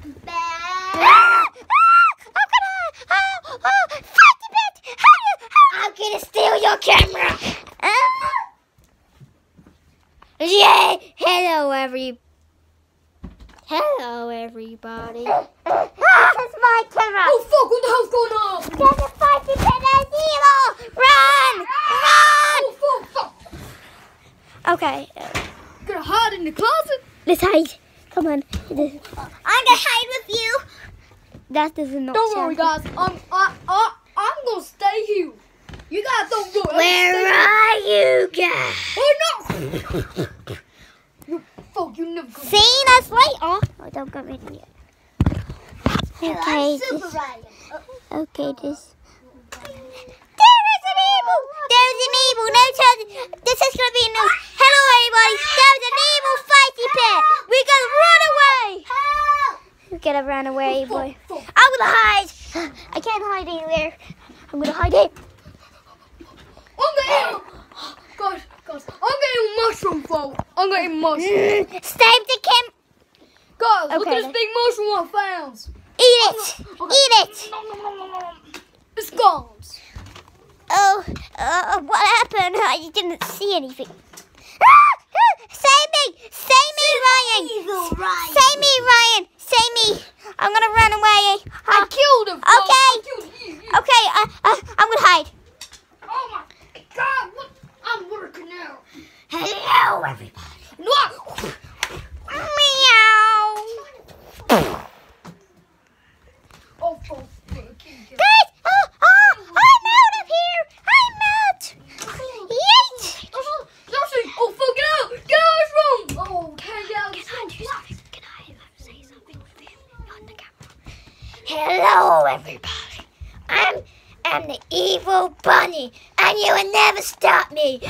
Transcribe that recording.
Ah, I'm gonna, oh, oh, fight you, bitch! I'm gonna steal your camera! Uh, yeah! Hello, every... Hello, everybody. Ah, this is my camera! Oh, fuck! What the hell's going on? There's a fight you, bitch! evil! Run! Ah! Run! Oh, fuck, fuck! Okay. Gonna hide in the closet? Let's hide. Come on. I'm gonna hide with you. That doesn't not Don't worry, guys. I'm I I I'm gonna stay here. You guys don't go. Where are you guys? here. Oh no! you fuck! You never. Come See us later. Oh, oh, don't get rid of it. Okay, this, okay, this. There is an evil. There is an evil. No chance. This is gonna be a news. Hello, everybody. There's an evil fighty pit. We gotta run away. We gotta run away, boy. I'm gonna hide. I can't hide anywhere. I'm gonna hide it. I'm getting. Guys, guys, I'm getting mushroom folk. I'm getting mushroom. Save the Kim. Guys, look at this big mushroom I found. Eat it. Eat it. It's gone. Oh, uh, what happened? I didn't see anything. Ah! Ah! Save me! Save me, Ryan! Save me, Ryan! Save me! I'm gonna run away. I killed him. folks. Okay. I killed you. you. okay, uh, uh, I'm gonna hide. Oh my God! What? I'm working now. Hello, everybody. Meow. Oh, fuck. I can't get- Guys, oh, oh, I'm out of here. I'm out. Yeet. Yoshi! Oh, fuck, get out! Get out of this room! Oh, can't get out of this room. Can I say something with him on the camera? Hello, everybody. I'm I'm the evil bunny, and you will never stop me.